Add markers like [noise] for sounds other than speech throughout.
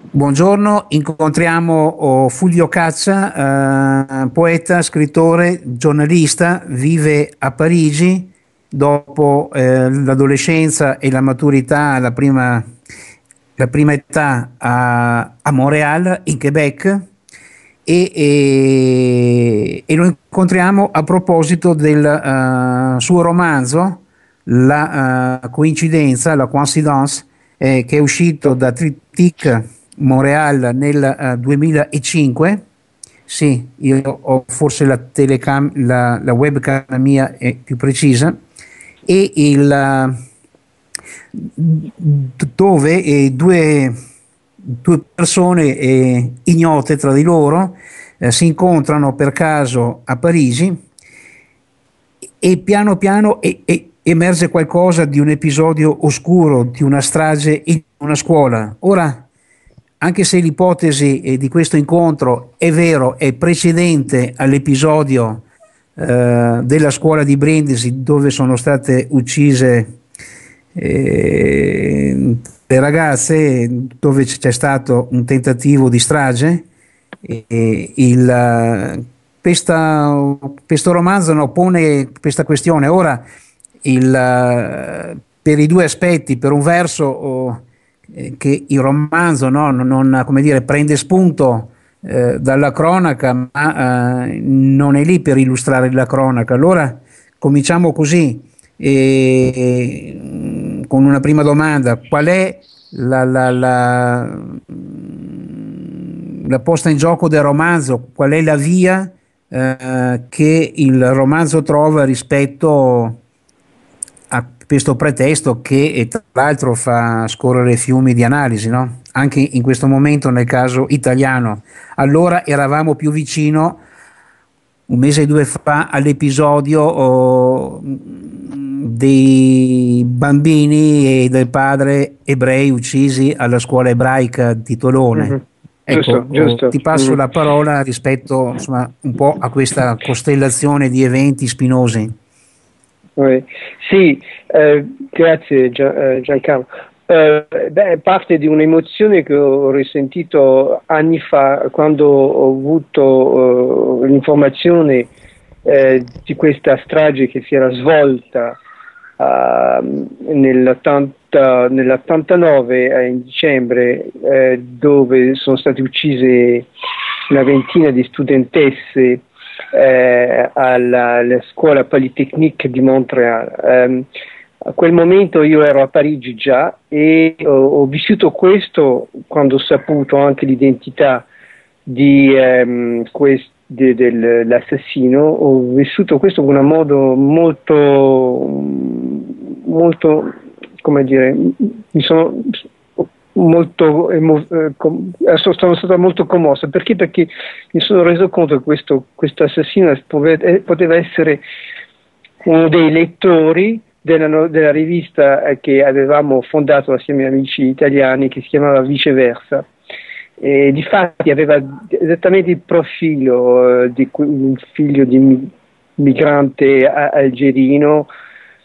Buongiorno, incontriamo oh, Fulvio Caccia, eh, poeta, scrittore, giornalista, vive a Parigi. Dopo eh, l'adolescenza e la maturità, la prima, la prima età a, a, Montreal, in Quebec, e, e, e, lo incontriamo a proposito del uh, suo romanzo, La uh, coincidenza, la coincidence, eh, che è uscito da Triptych Montreal nel uh, eh, 2005. Sì, io ho forse la, telecam- la, la webcam mia è più precisa. E il, dove eh, due, due, persone eh, ignote tra di loro eh, si incontrano per caso a Parigi e piano piano e, e emerge qualcosa di un episodio oscuro, di una strage in una scuola. Ora, anche se l'ipotesi eh, di questo incontro è vero, è precedente all'episodio eh, della scuola di Brindisi dove sono state uccise eh, le ragazze, dove c'è stato un tentativo di strage, il, questa, questo romanzo no, pone questa questione. Ora, il, per i due aspetti, per un verso oh, che il romanzo no, non, dire, prende spunto eh, dalla cronaca, ma eh, non è lì per illustrare la cronaca. Allora cominciamo così, e, con una prima domanda, qual è la, la, la, la, posta in gioco del romanzo, qual è la via eh, che il romanzo trova rispetto questo pretesto che tra l'altro fa scorrere fiumi di analisi, no? anche in questo momento nel caso italiano. Allora eravamo più vicino, un mese o due fa, all'episodio oh, dei bambini e del padre ebrei uccisi alla scuola ebraica di Tolone. Mm-hmm. Ecco, giusto, giusto. ti passo mm-hmm. la parola rispetto insomma, un po' a questa costellazione di eventi spinosi. Sì, eh, grazie eh, Giancarlo. Eh, beh, parte di un'emozione che ho risentito anni fa quando ho avuto eh, l'informazione eh, di questa strage che si era svolta nell'89 eh, in dicembre dove sono state uccise una ventina di studentesse eh, alla, alla, scuola Polytechnique di Montréal. Um, a quel momento io ero a Parigi già e ho, ho vissuto questo quando ho saputo anche l'identità di, um, quest, de, dell'assassino, ho vissuto questo con un modo molto, molto come dire, mi sono molto emo- eh, com- sono stata molto commossa perché? perché mi sono reso conto che questo, questo assassino eh, poteva essere uno dei lettori della, della rivista eh, che avevamo fondato assieme agli amici italiani che si chiamava Viceversa e difatti aveva esattamente il profilo di un figlio di migrante algerino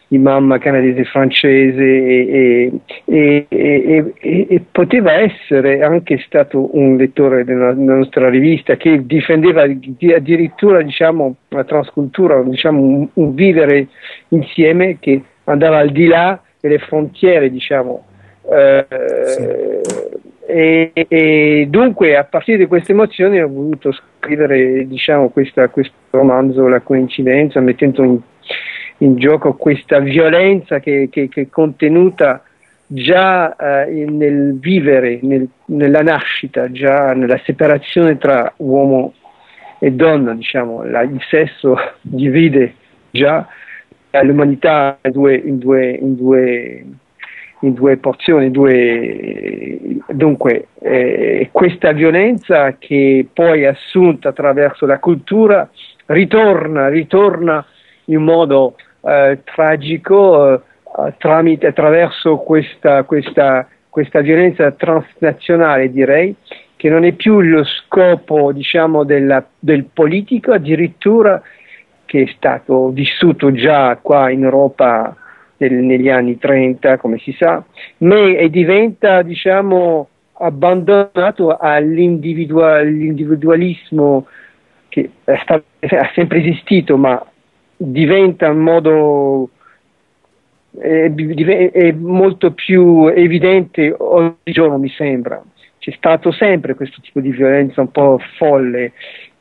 di mamma canadese francese e, e, e, e, poteva essere anche stato un lettore della, della nostra rivista che difendeva addirittura diciamo, la transcultura, diciamo, un, un, vivere insieme che andava al di là delle frontiere, diciamo. Eh, sì. E, dunque a partire di queste emozioni ho voluto scrivere diciamo, questa, questo romanzo, La coincidenza, mettendo in in gioco questa violenza che, che, che è contenuta già eh, nel vivere, nel, nella nascita, già nella separazione tra uomo e donna, diciamo, la, il sesso [laughs] divide già l'umanità in due, in due, in due, in due porzioni, due, dunque eh, questa violenza che poi è assunta attraverso la cultura ritorna, ritorna in modo eh, tragico eh, tramite, attraverso questa, questa, questa, violenza transnazionale, direi, che non è più lo scopo diciamo, della, del politico, addirittura che è stato vissuto già qua in Europa nel, negli anni 30, come si sa, ma diventa diciamo, abbandonato all'individualismo che è, è sempre esistito, ma diventa in modo è, è molto più evidente oggigiorno, mi sembra. C'è stato sempre questo tipo di violenza un po' folle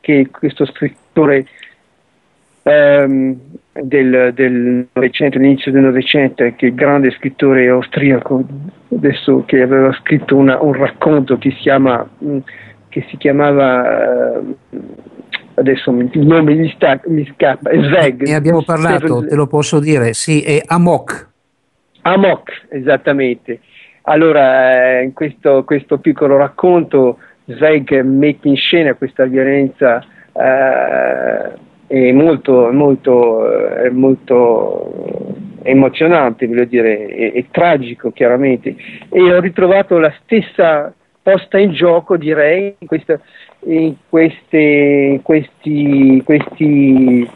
che questo scrittore ehm, del, del Novecento, all'inizio del Novecento, che il grande scrittore austriaco, adesso che aveva scritto una, un racconto che si, chiama, mm, che si chiamava eh, adesso il nome mi, sta, mi scappa, è Zeg. Ne abbiamo parlato, Steven... te lo posso dire, sì, è Amok. Amok, esattamente. Allora, eh, in questo, questo, piccolo racconto Zeg mette in scena questa violenza eh, è molto, molto, è molto emozionante, voglio dire, è, è, tragico chiaramente. E ho ritrovato la stessa posta in gioco, direi, in, questa, in queste, questi, questi,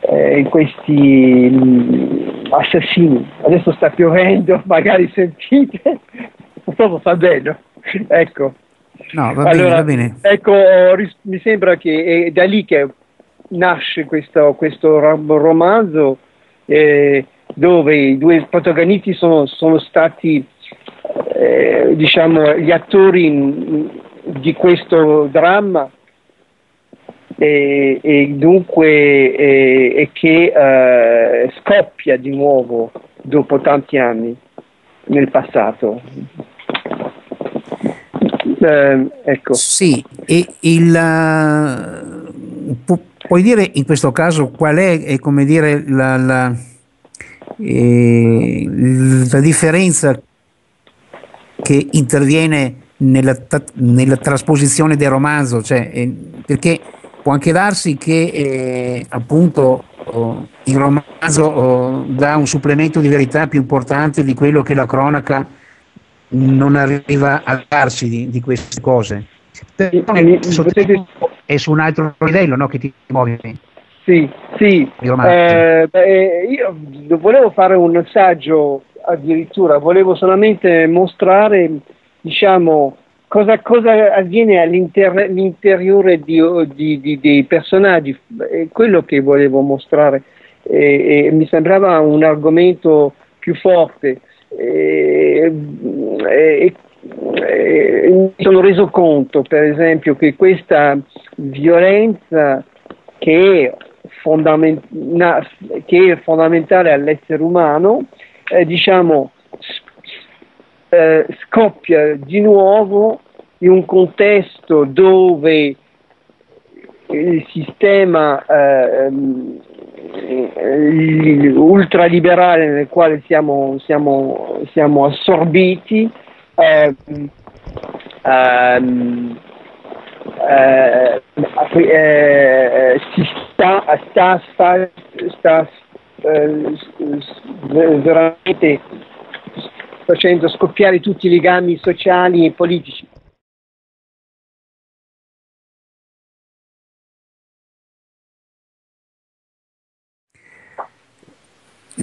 eh, questi mh, assassini. Adesso sta piovendo, [laughs] magari sentite, purtroppo fa bello. ecco. No, va allora, bene, va bene. Ecco, mi sembra che è da lì che nasce questo, questo romanzo eh, dove i due protagonisti sono, sono stati eh, diciamo, gli attori in, di questo dramma e, e dunque e, e che eh, scoppia di nuovo dopo tanti anni nel passato. Eh, ecco. Sì, e il, pu- puoi dire in questo caso qual è, è come dire, la, la, eh, la differenza che interviene nella, nella trasposizione del romanzo, cioè, eh, perché può anche darsi che eh, appunto oh, il romanzo oh, dà un supplemento di verità più importante di quello che la cronaca non arriva a darsi di, di queste cose. Però è su un altro livello no, che ti muovi. Sì, sì. Eh, beh, io volevo fare un assaggio addirittura, volevo solamente mostrare, diciamo, cosa, cosa avviene all'interiore di, di, di, dei personaggi, è quello che volevo mostrare. E, e mi sembrava un argomento più forte. E, mi sono reso conto, per esempio, che questa violenza che è, fondament- che è fondamentale all'essere umano eh, diciamo, eh, scoppia di nuovo in un contesto dove il sistema eh, ultraliberale nel quale siamo, siamo, siamo assorbiti eh, ehm, eh, eh, si sta, sta, sta, sta eh, veramente facendo scoppiare tutti i legami sociali e politici.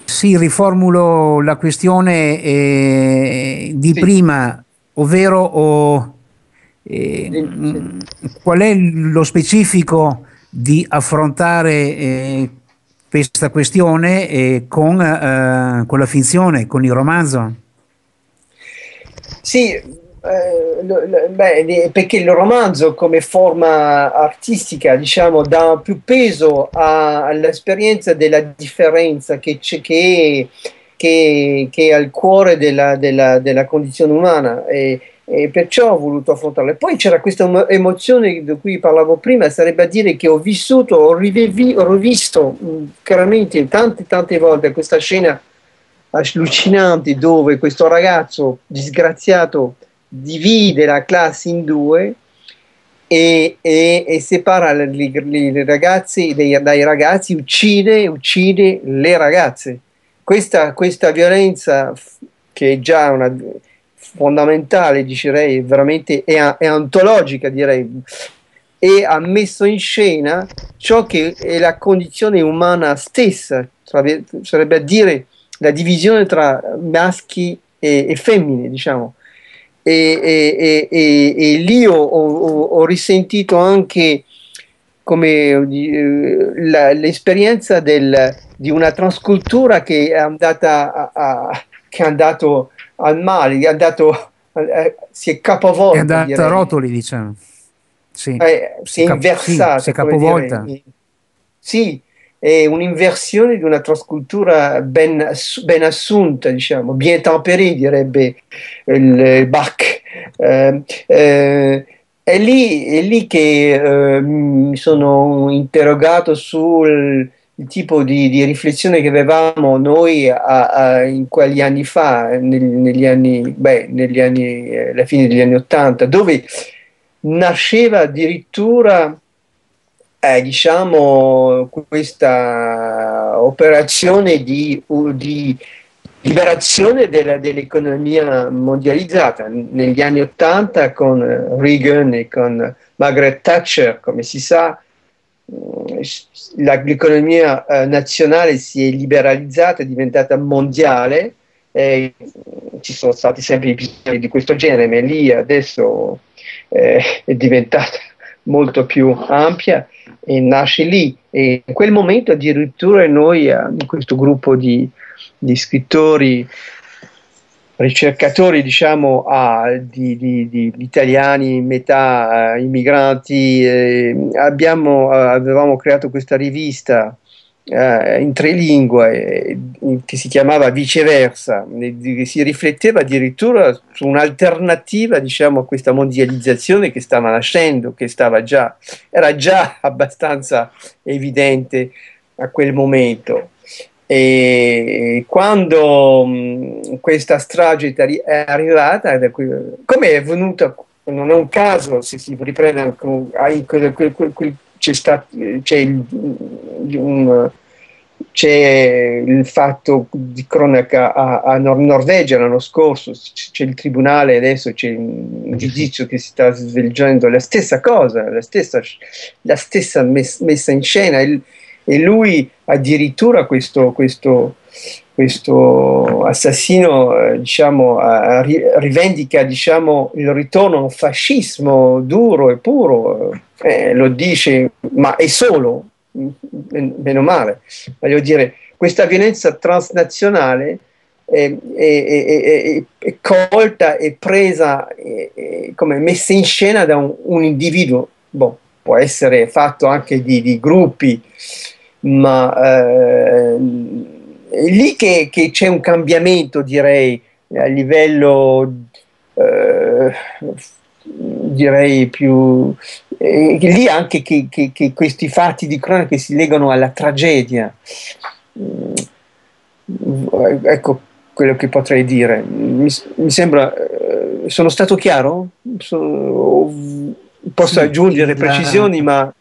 Sì, riformulo la questione eh, di sì. prima, ovvero oh, eh, sì, sì. qual è lo specifico di affrontare eh, questa questione eh, con, eh, con, la finzione, con il romanzo? Sì, eh, beh, perché il romanzo come forma artistica diciamo, dà più peso a, all'esperienza della differenza che, che, che, che, è al cuore della, della, della condizione umana. E, e perciò ho voluto affrontarle. Poi c'era questa emozione di cui parlavo prima, sarebbe a dire che ho vissuto, ho, rivisto chiaramente tante tante volte questa scena allucinante dove questo ragazzo disgraziato divide la classe in due e, e, e separa i ragazzi dai ragazzi, uccide, uccide le ragazze. Questa, questa violenza che è già una fondamentale, direi, veramente è, è antologica, direi, e ha messo in scena ciò che è la condizione umana stessa, sarebbe a dire la divisione tra maschi e, e femmine, diciamo. e, e, e, lì ho, ho, ho, risentito anche come eh, la, l'esperienza del, di una transcultura che è andata a, a, che è andato al male, è andato, eh, si è capovolta. È andata a rotoli, diciamo. Sì. Eh, si è inversata. Sì, si è capovolta. Sì, è un'inversione di una trascultura ben, ben assunta, diciamo, bien temperée, direbbe il Bach. Eh, eh, è, lì, è, lì, che eh, mi sono interrogato sul tipo di, di, riflessione che avevamo noi a, a, in quegli anni fa, nel, negli anni, beh, negli anni, eh, alla fine degli anni Ottanta, dove nasceva addirittura eh, diciamo, questa operazione di, di liberazione dell'economia mondializzata. Negli anni Ottanta con Reagan e con Margaret Thatcher, come si sa, l'economia eh, nazionale si è liberalizzata, è diventata mondiale. Eh, ci sono stati sempre episodi di questo genere, ma lì adesso eh, è diventata molto più ampia e nasce lì. E in quel momento addirittura noi, eh, in questo gruppo di, di scrittori, ricercatori, diciamo, ah, di, di, di, italiani, metà eh, immigranti, eh, abbiamo, eh, avevamo creato questa rivista eh, in tre lingue eh, che si chiamava Viceversa, si rifletteva addirittura su un'alternativa diciamo, a questa mondializzazione che stava nascendo, che stava già, era già [laughs] abbastanza evidente a quel momento. E quando mh, questa strage è arrivata, come è venuta, non è un caso se si riprende, c'è, stato, c'è il, un, c'è il fatto di cronaca a, a Nor- Norvegia l'anno scorso, c'è il tribunale adesso, c'è un [laughs] giudizio che si sta svolgendo, la stessa cosa, la stessa, la stessa mes- messa in scena il, e lui addirittura questo, questo, questo assassino eh, diciamo, rivendica diciamo, il ritorno a un fascismo duro e puro, eh, lo dice, ma è solo, meno male. Voglio dire, questa violenza transnazionale è, è, è, è colta e presa, come messa in scena da un, un individuo, boh, può essere fatto anche di, di gruppi, ma eh, è lì che, che, c'è un cambiamento, direi, a livello eh, direi più eh, lì anche che, che, che, questi fatti di cronaca si legano alla tragedia. Mm, ecco quello che potrei dire. Mi, mi sembra eh, sono stato chiaro? Sono, posso aggiungere precisioni ma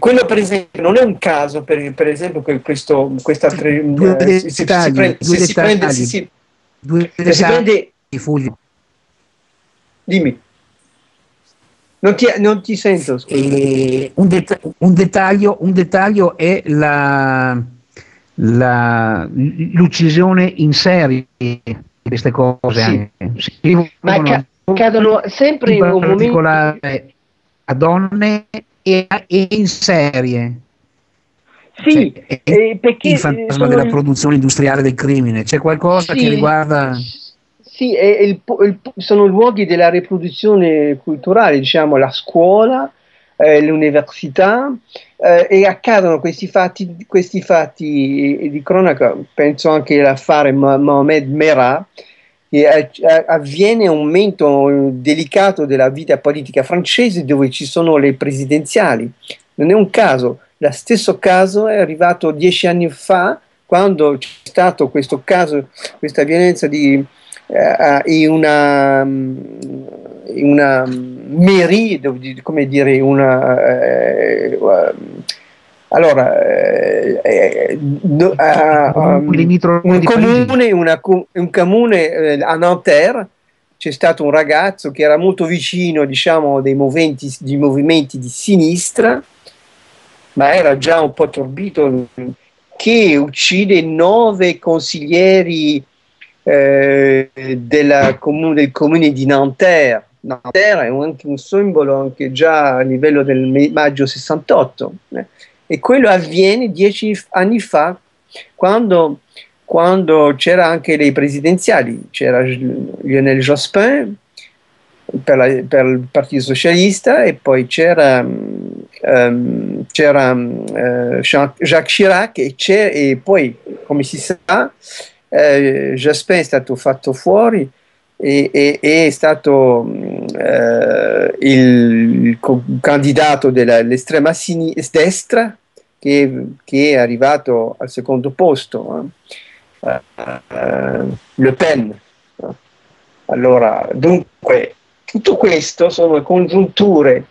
quello per esempio non è un caso per, per esempio che questo questa tre, eh, se, se, si prende, se si prende se si, se si prende dimmi non ti, non ti sento. Un, det- un, dettaglio, un, dettaglio, è la, la, l'uccisione in serie di queste cose. Sì. Ma ca- cadono sempre in un particolare momento... a donne e, e in serie. Sì, cioè, eh, perché il fantasma della produzione industriale del crimine, c'è qualcosa sì, che riguarda sì, il, il, sono luoghi della riproduzione culturale, diciamo la scuola, eh, l'università eh, e accadono questi fatti, questi fatti di cronaca, penso anche all'affare Mohamed Merah, che avviene un momento delicato della vita politica francese dove ci sono le presidenziali. Non è un caso, lo stesso caso è arrivato dieci anni fa quando c'è stato questo caso, questa violenza di eh, in una, in una mairie, come dire, una... Eh, allora, eh, eh no, uh, um, un comune, una, un comune eh, a Nanterre c'è stato un ragazzo che era molto vicino diciamo, dei movimenti, di movimenti di sinistra, ma era già un po' torbito, che uccide nove consiglieri eh, comune, del comune di Nanterre. Nanterre è anche un simbolo anche già a livello del maggio 68 eh. e quello avviene dieci anni fa quando, quando c'era anche le presidenziali, c'era Lionel Jospin per, la, per, il Partito Socialista e poi c'era, um, c'era uh, Jacques Chirac e, e, poi, come si sa, uh, Jospin è stato fatto fuori e, e, e è stato uh, il, candidato dell'estrema destra che, che, è arrivato al secondo posto, Le Pen. Allora, dunque, tutto questo sono congiunture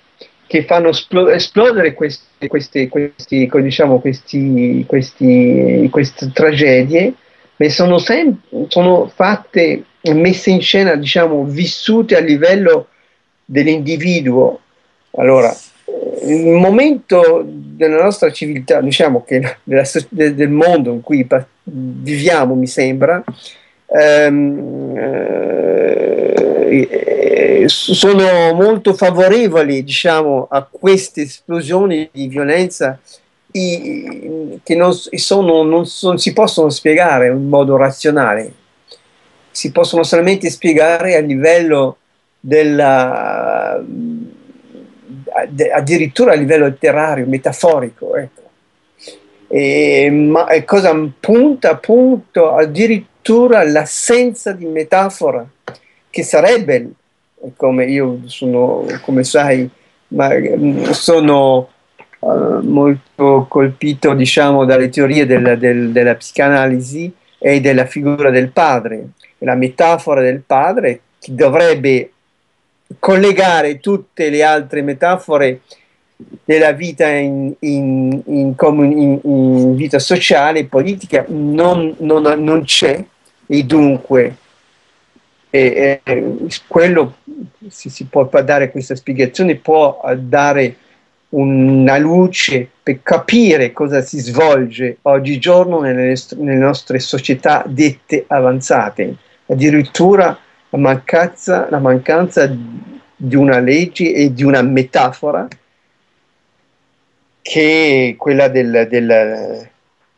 che fanno esplodere queste, queste, questi, diciamo, questi, questi, queste tragedie, ma sono, sono fatte, messe in scena, diciamo, vissute a livello dell'individuo. Allora, il momento della nostra civiltà, diciamo che della, del mondo in cui viviamo, mi sembra, ehm, eh, sono molto favorevoli diciamo, a queste esplosioni di violenza che non, sono, non, non, si possono spiegare in modo razionale, si possono solamente spiegare a livello della, addirittura a livello letterario, metaforico. Ecco. E, ma cosa punta appunto addirittura l'assenza di metafora che sarebbe come io sono, come sai, ma, mm, sono molto colpito diciamo, dalle teorie del, del, della psicanalisi e della figura del padre, la metafora del padre che dovrebbe collegare tutte le altre metafore della vita in, in, in, in vita sociale e politica non, non, non c'è. E dunque e, e quello, se si può dare questa spiegazione, può dare una luce per capire cosa si svolge oggigiorno nelle, nelle nostre società dette avanzate. Addirittura la mancanza, la mancanza di una legge e di una metafora che è quella del, del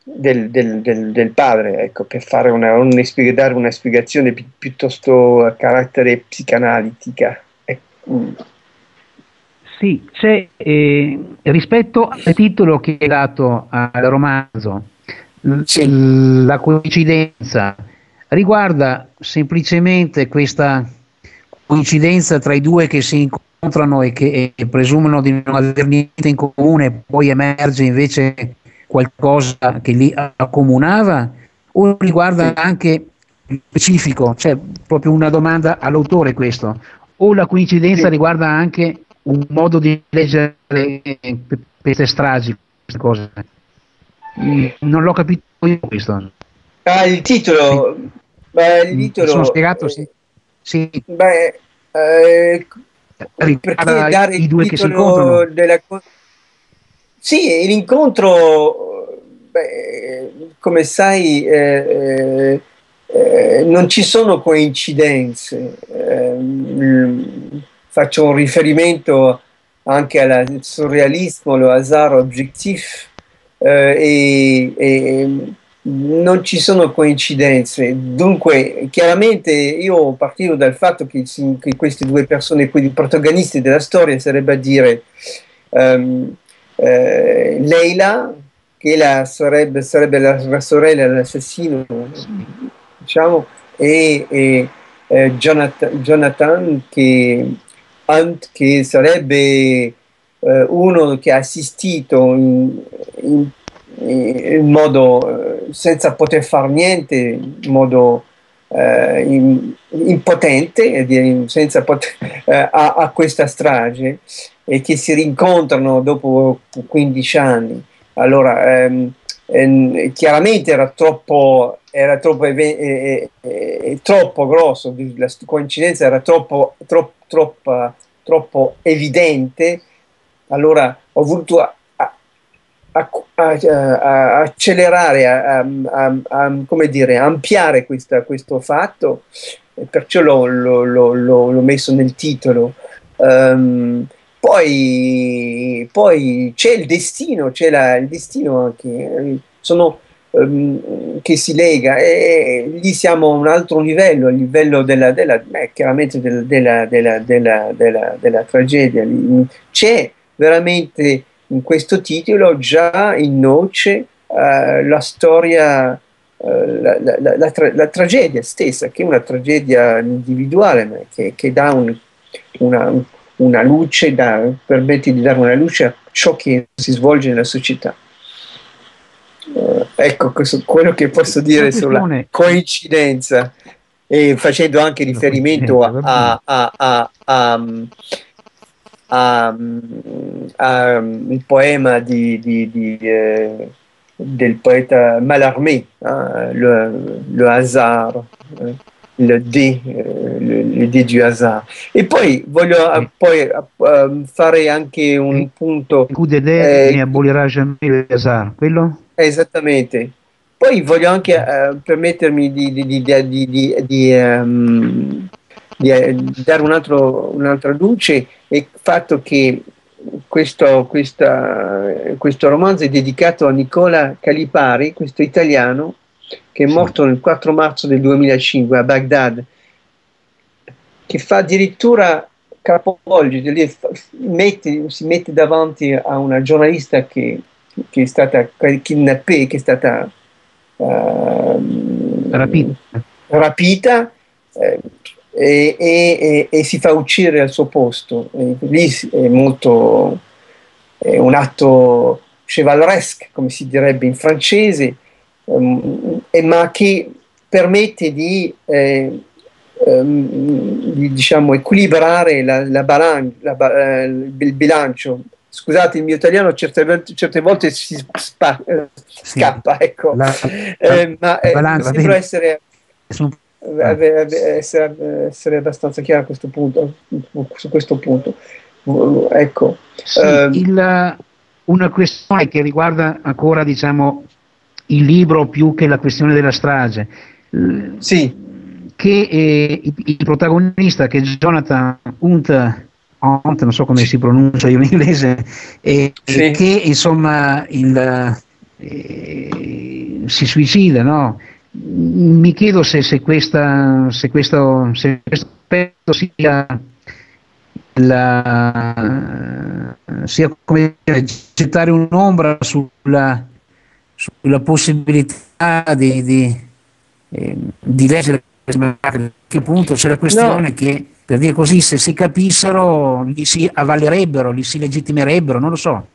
del, del, padre, ecco, per fare una, una, dare una spiegazione pi, piuttosto a carattere psicanalitica. Ecco. Sì, c'è eh, rispetto al titolo che è dato al romanzo, sì. la coincidenza riguarda semplicemente questa coincidenza tra i due che si incontrano e che e presumono di non avere niente in comune, poi emerge invece qualcosa che li accomunava o riguarda anche specifico, cioè proprio una domanda all'autore questo, o la coincidenza sì. riguarda anche un modo di leggere queste stragi, queste cose. Mm, non l'ho capito io questo. Ah, il titolo. Sì. Beh, il titolo sono spiegato, sì. sì. Beh, eh, perché dare i due che si incontrano. Della sì, l'incontro, beh, come sai, eh, eh, non ci sono coincidenze. Eh, faccio un riferimento anche al surrealismo, lo hasard objectif, eh, e, e non ci sono coincidenze. Dunque, chiaramente io partivo dal fatto che, che queste due persone, qui, i protagonisti della storia, sarebbe a dire um, eh, Leila, che la sarebbe, sarebbe la, la, sorella dell'assassino, diciamo, e, e eh, Jonathan, Jonathan, che, Che sarebbe eh, uno che ha assistito in, in, in modo eh, senza poter fare niente, in modo eh, impotente senza poter, [laughs] eh, a, a, questa strage e che si rincontrano dopo 15 anni. Allora, ehm, ehm, chiaramente era troppo, era troppo, eh, eh, troppo grosso, la coincidenza era troppo, troppo, troppo, troppo evidente, allora ho voluto a, a, a accelerare, a, come dire, ampliare questa, questo fatto, perciò l'ho, l'ho, l'ho, l'ho, messo nel titolo. Um, poi, poi, c'è il destino, c'è la, il destino anche, sono, um, che si lega e lì siamo a un altro livello, a livello della, della eh, chiaramente della, della, tragedia. C'è veramente in questo titolo già in noce uh, la storia, uh, la, la, la, tra- la, tragedia stessa, che è una tragedia individuale, ma che, che dà un, una, una, luce, da, permette di dare una luce a ciò che si svolge nella società. Uh, ecco questo, quello che posso dire sulla coincidenza e facendo anche riferimento a, a, a, a um, um, il poema di, di, di, eh, del poeta Mallarmé, eh, le, le, hasard, eh, le dé, eh, le dé du hasard. E poi voglio eh, poi, uh, fare anche un punto... Il de dé ne abolirà jamais hasard, quello? Esattamente. Poi voglio anche uh, permettermi di, di, di, di um, di, eh, dare un altro, un'altra luce è il fatto che questo, questa, questo, romanzo è dedicato a Nicola Calipari, questo italiano che è morto il 4 marzo del 2005 a Baghdad, che fa addirittura capovolgere, mette, si mette davanti a una giornalista che, che è stata kidnappata, che è stata uh, rapita, rapita eh, e, e, e, si fa uccidere al suo posto. E lì è molto è un atto chevaleresque, come si direbbe in francese, um, ma che permette di, eh, di diciamo, equilibrare la, la balan- la, eh, il bilancio. Scusate, il mio italiano certe, certe volte si spa- eh, scappa, ecco. La, eh, ma eh, sembra essere essere, essere, abbastanza chiaro a questo punto, su questo punto. Ecco. Sì, uh, il, una questione che riguarda ancora diciamo, il libro più che la questione della strage. Sì. Che eh, il, protagonista, che è Jonathan Hunt, Hunt, non so come si pronuncia in inglese, eh, sì. che insomma il, eh, si suicida, no? mi chiedo se, se, questa, se, questo, se questo aspetto sia, la, sia come dire, gettare un'ombra sulla, sulla possibilità di, di, eh, di leggere che punto c'è la questione no. che per dire così se si capissero li si avvalerebbero, li si legittimerebbero, non lo so.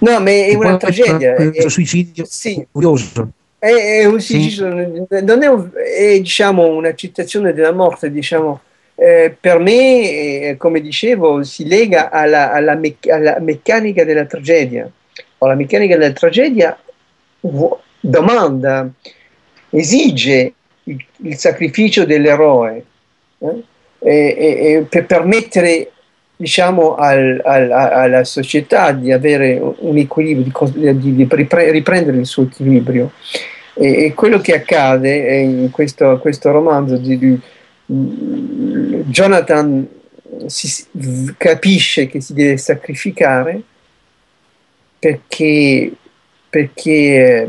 No, ma è una tragedia. Questo suicidio sì. curioso. È, è un sì. non è, un, è diciamo, una citazione della morte, diciamo, eh, per me, eh, come dicevo, si lega alla, alla, me, alla, meccanica della tragedia. O la meccanica della tragedia domanda, esige il, il sacrificio dell'eroe eh? e, e, per permettere diciamo, al, al, alla società di avere un equilibrio, di, di riprendere il suo equilibrio. E, e quello che accade in questo, questo romanzo di, di, Jonathan si capisce che si deve sacrificare perché, perché,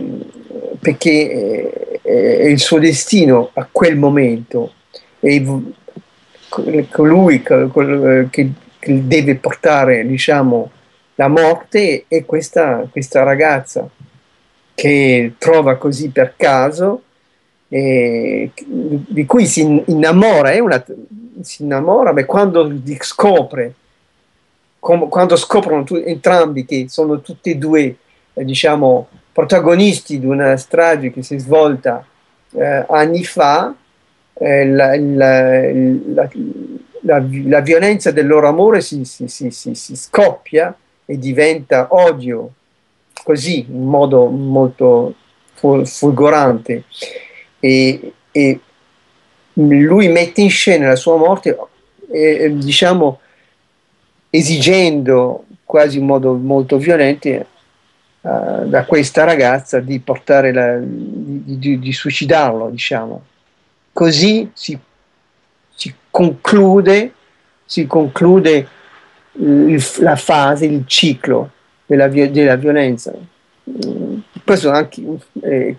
perché è il suo destino a quel momento. E colui che deve portare diciamo, la morte è questa, questa ragazza che trova così per caso, eh, di cui si innamora, una, si innamora, ma quando scopre, quando scoprono tu, entrambi che sono tutti e due, eh, diciamo, protagonisti di una strage che si è svolta eh, anni fa, eh, la, la, la, la, violenza del loro amore si, si, si, si, scoppia e diventa odio, così, in modo molto fulgurante. E, e lui mette in scena la sua morte, eh, diciamo, esigendo quasi in modo molto violento, uh, da questa ragazza di portare la, di, di, di, suicidarlo, diciamo. Così si, si conclude, si conclude il, la fase, il ciclo della, della violenza. Questo anche eh,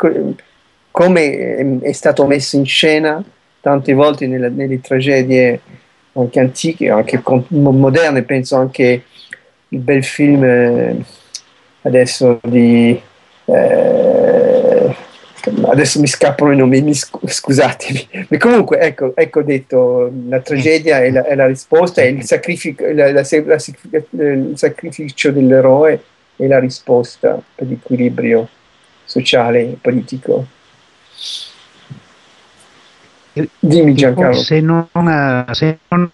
come è stato messo in scena tante volte nelle, nelle tragedie anche antiche, anche moderne, penso anche il bel film eh, adesso di eh, adesso mi scappano i nomi, mi scusatemi, ma comunque ecco, ecco detto, la tragedia è la, è la risposta, è il sacrificio, la, la, il sacrificio dell'eroe e la risposta per l'equilibrio sociale e politico. Dimmi Giancarlo. Se non, se non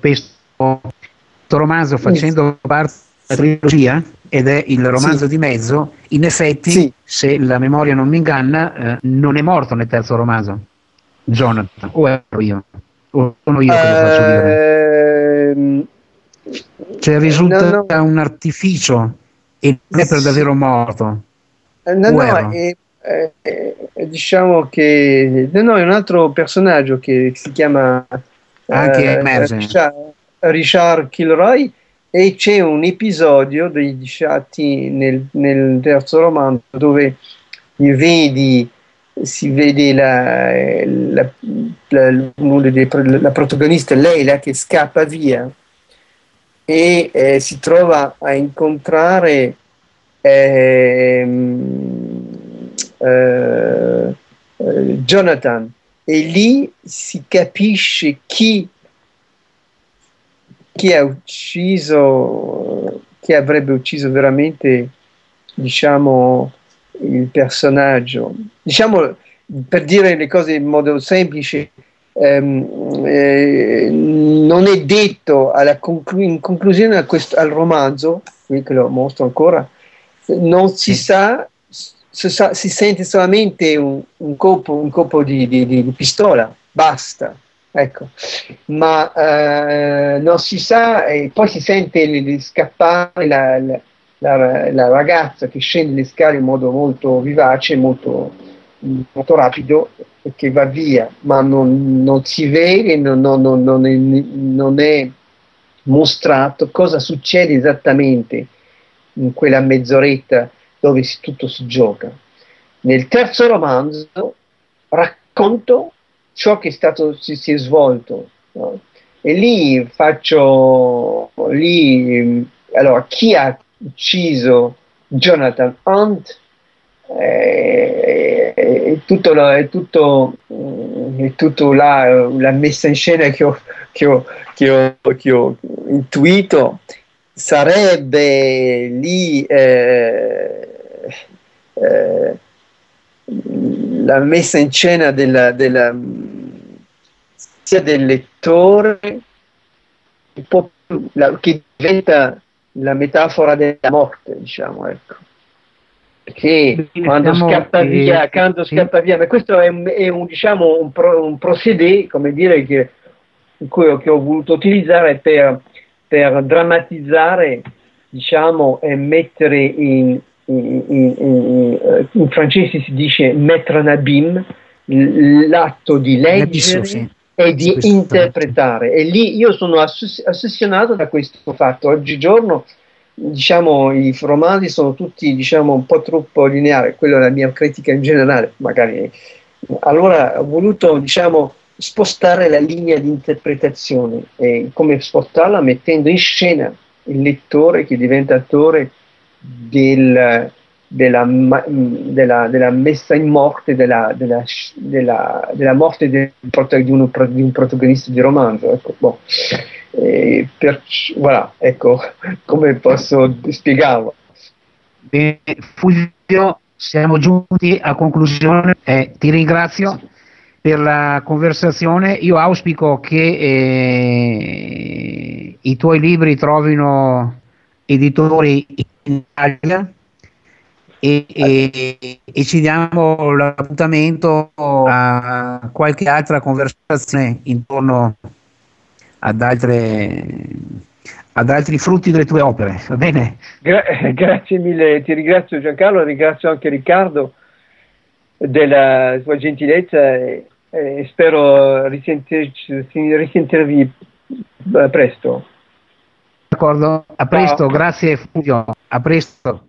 questo romanzo facendo parte della trilogia ed è il romanzo sì. di mezzo, in effetti, sì. se la memoria non mi inganna, eh, non è morto nel terzo romanzo. Jonathan, o ero io? O sono io che lo faccio dire? Ehm, cioè risulta no, no. un artificio e non è per davvero morto. Eh, no, no, è, è, è, diciamo che no, è un altro personaggio che si chiama anche eh, Richard, Richard Kilroy e c'è un episodio dei Disciati nel, nel terzo romanzo dove vedi si vede la, la, la, la, protagonista Leila che scappa via. E eh, si trova a incontrare eh, eh, Jonathan. E lì si capisce chi chi ha ucciso, chi avrebbe ucciso veramente, diciamo, il personaggio. Diciamo, per dire le cose in modo semplice, ehm, eh, non è detto alla conclu- in conclusione questo, al romanzo, qui che lo mostro ancora, non si sa, si, sa, si sente solamente un, un colpo, un colpo di, di, di pistola, basta ecco. ma eh, non si sa e poi si sente scappare la, la, la, la, ragazza che scende le scale in modo molto vivace, molto, molto rapido e che va via, ma non, non si vede, non, non, non, è, non è mostrato cosa succede esattamente in quella mezz'oretta dove tutto si gioca. Nel terzo romanzo racconto ciò che è stato, si, si è svolto. No? E lì faccio, lì, allora, chi ha ucciso Jonathan Hunt? Eh, è tutto, la, è tutto, è tutto la, la, messa in scena che ho, che ho, che ho, che ho intuito sarebbe lì eh, eh, la messa in scena della, della, sia del lettore la, che diventa la metafora della morte, diciamo, ecco. Quando diciamo scappa che, via, quando sì. scappa via, ma questo è, un, è un, diciamo, un, pro, un procedé, come dire, che, che ho voluto utilizzare per, per drammatizzare, diciamo, e mettere in, in, francese si dice mettere en abîme, l'atto di leggere sì. e di sì, interpretare. E lì io sono ossessionato da questo fatto. Oggigiorno, diciamo, i romanzi sono tutti, diciamo, un po' troppo lineari, quella è la mia critica in generale, magari. Allora ho voluto, diciamo, spostare la linea di interpretazione e come spostarla mettendo in scena il lettore che diventa attore del, della, della, della, messa in morte, della, della morte di, uno, di, un protagonista di romanzo. Ecco, boh. per, voilà, ecco [laughs] come posso spiegarlo. Fulvio, siamo giunti a conclusione. Eh, ti ringrazio per la conversazione. Io auspico che eh, i tuoi libri trovino editori in Italia e, e, e, ci diamo l'appuntamento a qualche altra conversazione intorno ad altre, ad altri frutti delle tue opere, va bene? Gra- grazie mille, ti ringrazio Giancarlo, ringrazio anche Riccardo della sua gentilezza e, e spero risentirci, risentirvi presto. D'accordo, a presto, Ciao. grazie Fulvio, a presto.